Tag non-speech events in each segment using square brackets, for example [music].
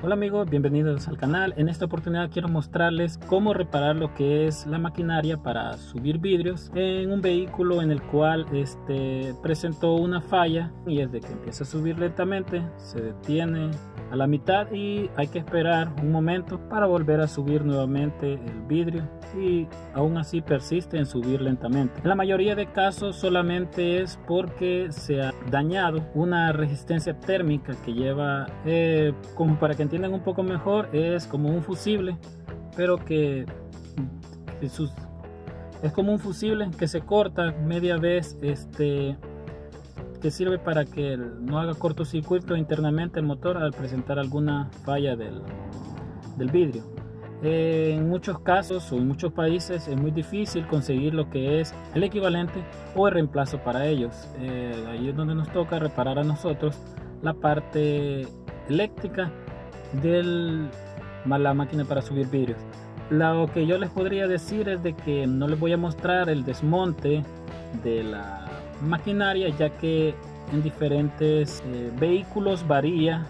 Hola amigos, bienvenidos al canal. En esta oportunidad quiero mostrarles cómo reparar lo que es la maquinaria para subir vidrios en un vehículo en el cual este, presentó una falla y es de que empieza a subir lentamente, se detiene a la mitad y hay que esperar un momento para volver a subir nuevamente el vidrio y aún así persiste en subir lentamente. En la mayoría de casos solamente es porque se ha dañado una resistencia térmica que lleva, eh, como para que entiendan un poco mejor, es como un fusible, pero que, es como un fusible que se corta media vez este que sirve para que no haga cortocircuito internamente el motor al presentar alguna falla del, del vidrio. Eh, en muchos casos o en muchos países es muy difícil conseguir lo que es el equivalente o el reemplazo para ellos. Eh, ahí es donde nos toca reparar a nosotros la parte eléctrica de la máquina para subir vidrios. Lo que yo les podría decir es de que no les voy a mostrar el desmonte de la maquinaria ya que en diferentes eh, vehículos varía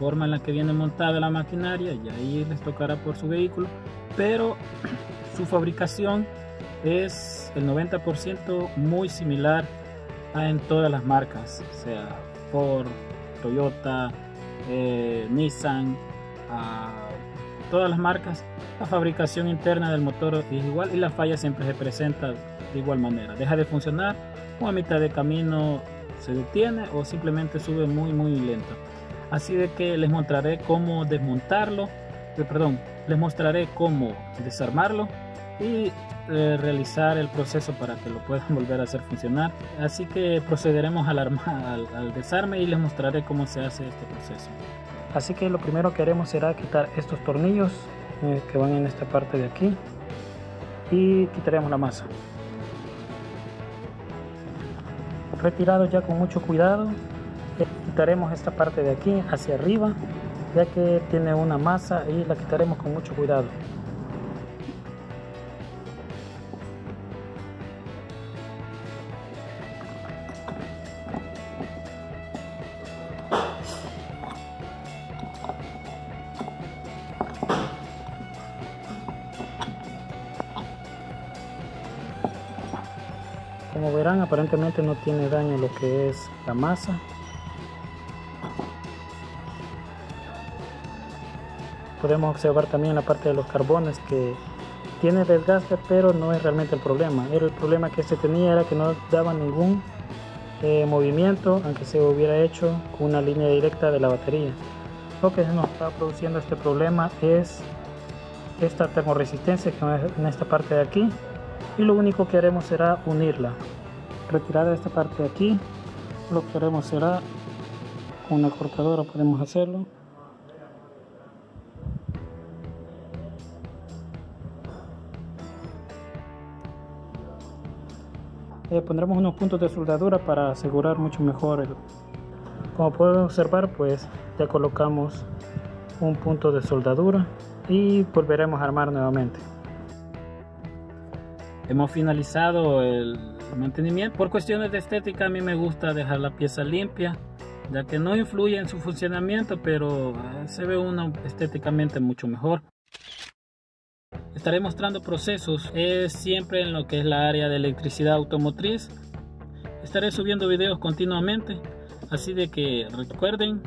forma en la que viene montada la maquinaria y ahí les tocará por su vehículo pero [clears throat] su fabricación es el 90% muy similar a en todas las marcas sea Ford, Toyota, eh, Nissan, todas las marcas. La fabricación interna del motor es igual y la falla siempre se presenta de igual manera. Deja de funcionar o a mitad de camino se detiene o simplemente sube muy muy lento así de que les mostraré cómo desmontarlo eh, perdón les mostraré cómo desarmarlo y eh, realizar el proceso para que lo puedan [laughs] volver a hacer funcionar. Así que procederemos al, al, desarme y les mostraré cómo se hace este proceso. Así que lo primero que haremos será quitar estos tornillos eh, que van en esta parte de aquí y quitaremos la masa. Retirado ya con mucho cuidado quitaremos esta parte de aquí hacia arriba ya que tiene una masa y la quitaremos con mucho cuidado. Como verán aparentemente no tiene daño lo que es la masa podemos observar también la parte de los carbones que tiene desgaste pero no es realmente el problema. Era el problema que se tenía era que no daba ningún eh, movimiento aunque se hubiera hecho con una línea directa de la batería. Lo que nos está produciendo este problema es esta termoresistencia que es en esta parte de aquí y lo único que haremos será unirla. Retirar esta parte de aquí lo que haremos será con una cortadora podemos hacerlo eh, pondremos unos puntos de soldadura para asegurar mucho mejor el, como pueden observar pues ya colocamos un punto de soldadura y volveremos a armar nuevamente hemos finalizado el mantenimiento. Por cuestiones de estética a mí me gusta dejar la pieza limpia, ya que no influye en su funcionamiento, pero eh, se ve una estéticamente mucho mejor. Estaré mostrando procesos es siempre en lo que es la área de electricidad automotriz. Estaré subiendo videos continuamente, así de que recuerden,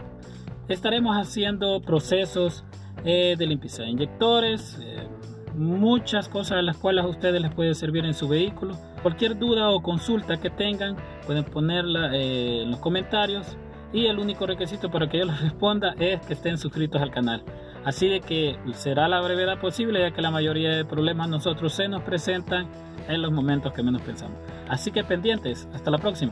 estaremos haciendo procesos eh, de limpieza de inyectores, eh, muchas cosas a las cuales a ustedes les puede servir en su vehículo. Cualquier duda o consulta que tengan pueden ponerla eh, en los comentarios y el único requisito para que yo les responda es que estén suscritos al canal. Así de que será la brevedad posible ya que la mayoría de problemas nosotros se nos presentan en los momentos que menos pensamos. Así que pendientes, hasta la próxima.